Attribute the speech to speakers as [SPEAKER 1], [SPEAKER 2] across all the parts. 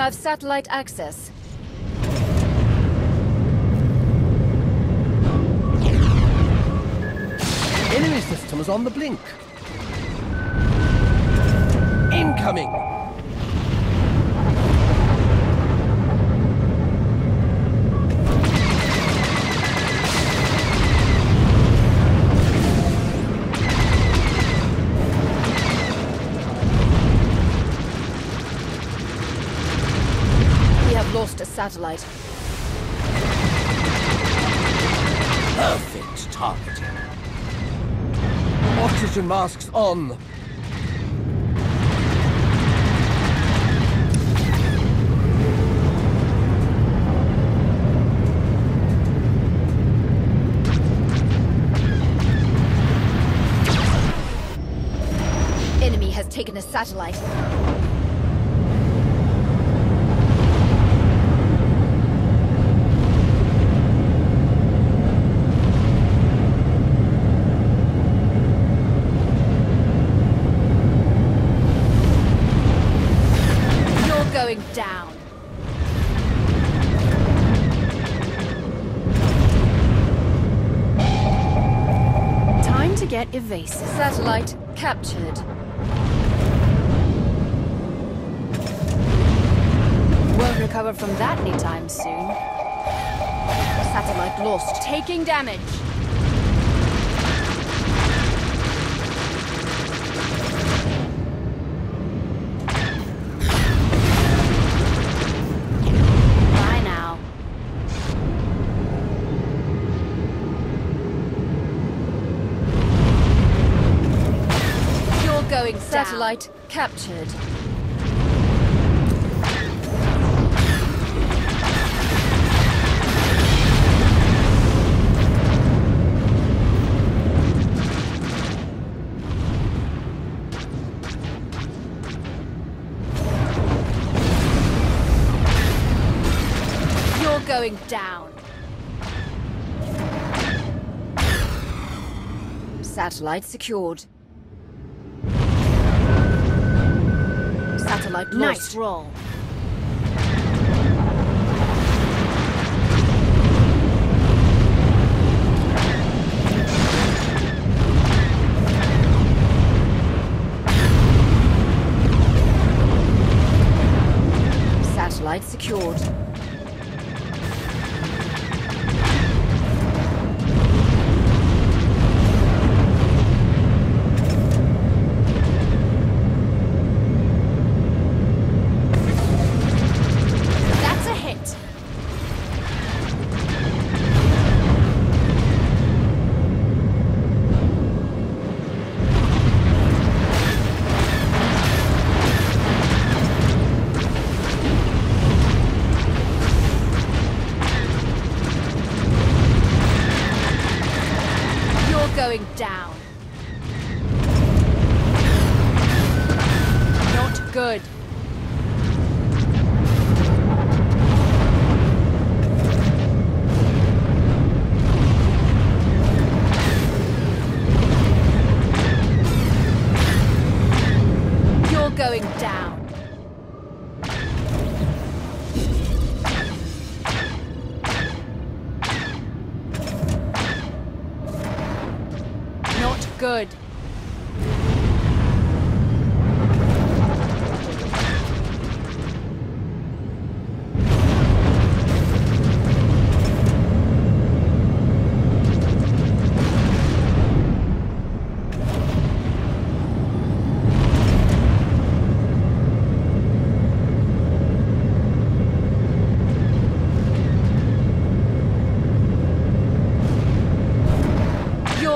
[SPEAKER 1] Have satellite access.
[SPEAKER 2] Enemy system is on the blink. Incoming!
[SPEAKER 1] Satellite.
[SPEAKER 2] Perfect targeting. Oxygen masks on.
[SPEAKER 1] Enemy has taken a satellite. Evasive. Satellite captured. Won't recover from that anytime soon. Satellite lost. Taking damage. Satellite captured. You're going down. Satellite secured. Lost.
[SPEAKER 3] Nice roll.
[SPEAKER 1] Good.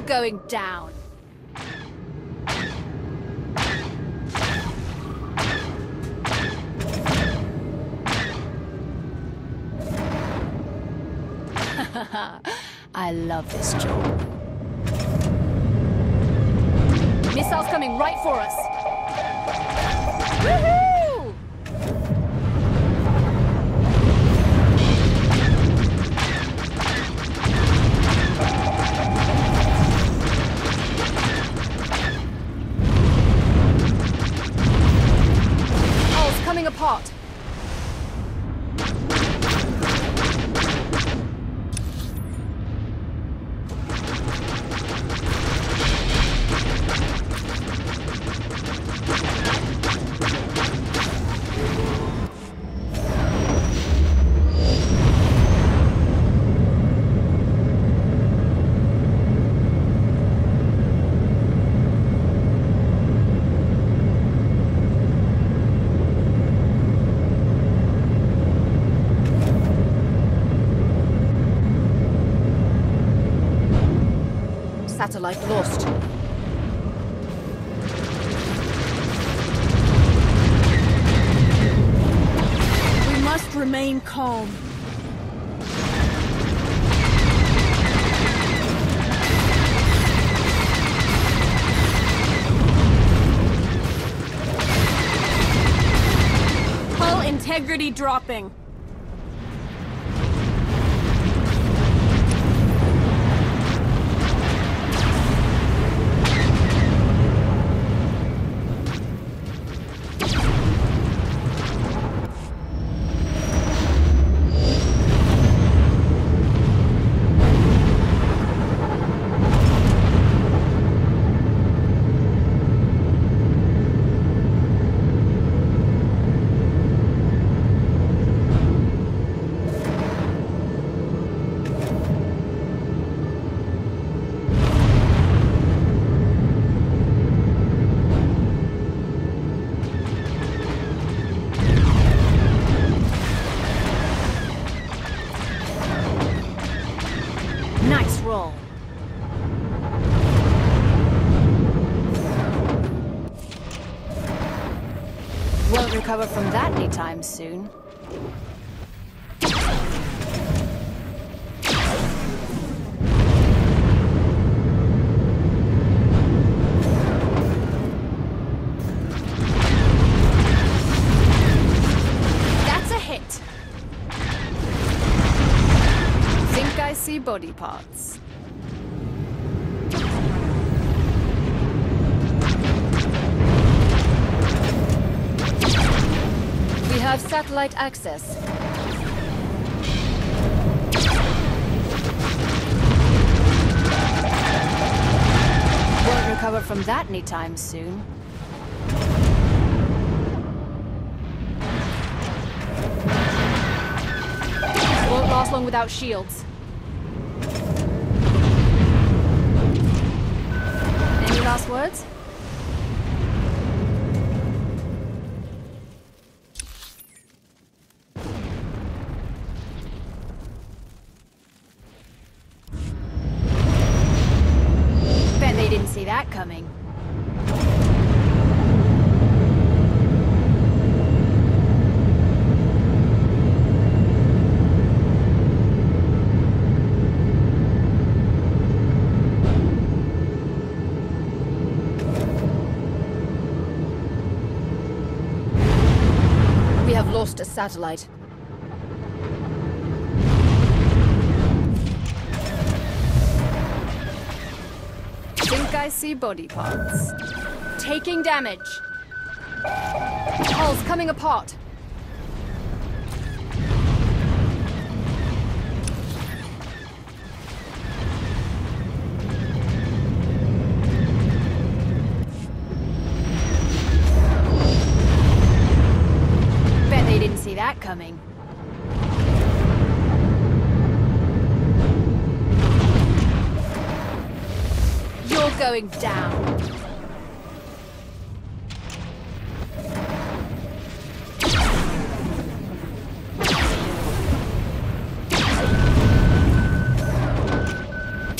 [SPEAKER 1] You're going down. I love this job. Missiles coming right for us.
[SPEAKER 3] Satellite lost.
[SPEAKER 1] We must remain calm. Hull integrity dropping.
[SPEAKER 3] Anytime soon.
[SPEAKER 1] That's a hit. Think I see body parts.
[SPEAKER 3] Satellite access. Won't recover from that anytime soon.
[SPEAKER 1] Won't last long without shields. Any last words?
[SPEAKER 3] Coming. We have lost a satellite.
[SPEAKER 1] Think I see body parts. Taking damage. Hull's coming apart.
[SPEAKER 3] Bet they didn't see that coming. Going down.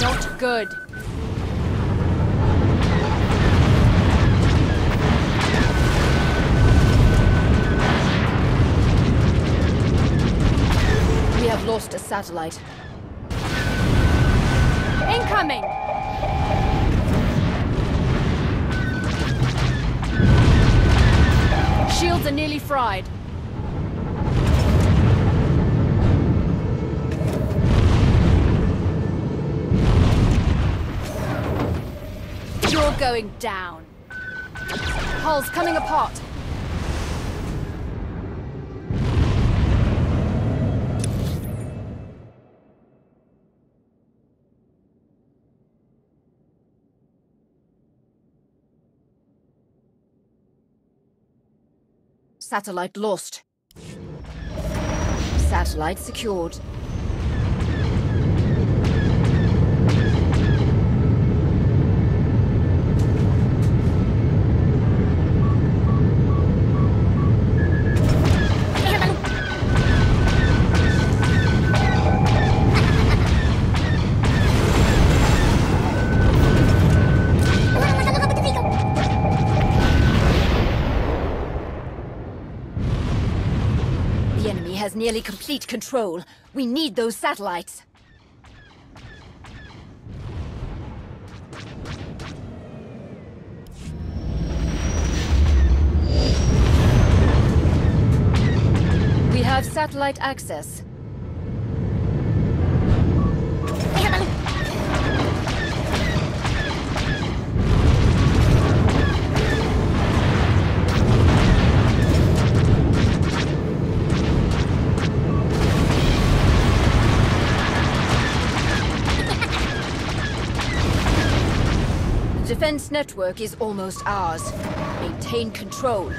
[SPEAKER 1] Not good.
[SPEAKER 3] We have lost a satellite. You're going down.
[SPEAKER 1] Hull's coming apart.
[SPEAKER 3] Satellite lost. Satellite secured. Complete control. We need those satellites. We have satellite access. Defense network is almost ours. Maintain control.